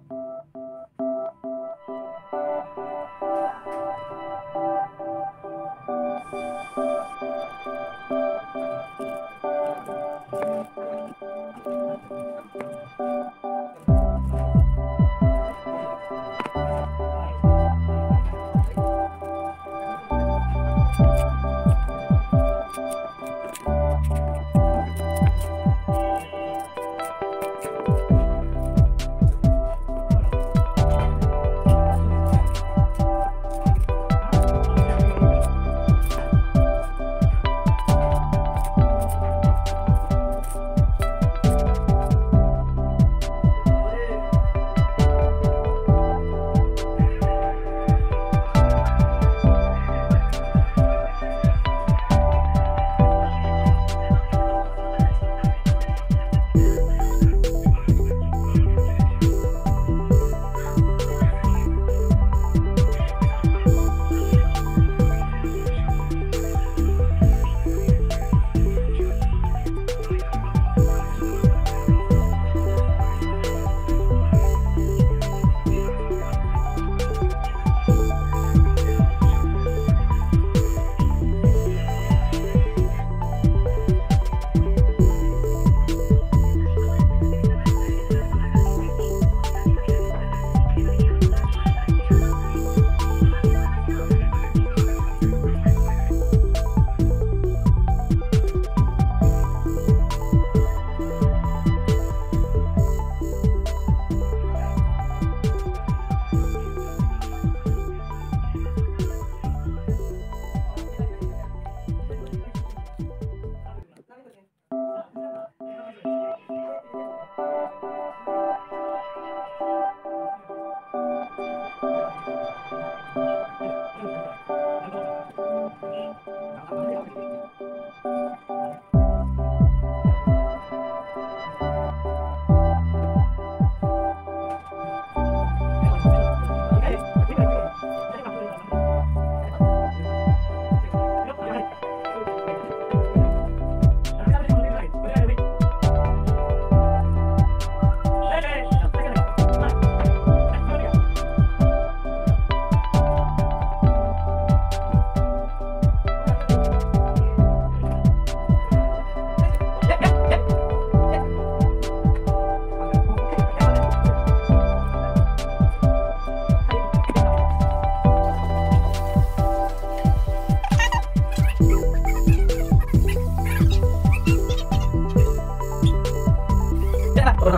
Thank you.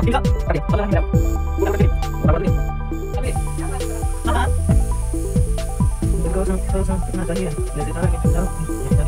Bisa, tadi, ya, ini,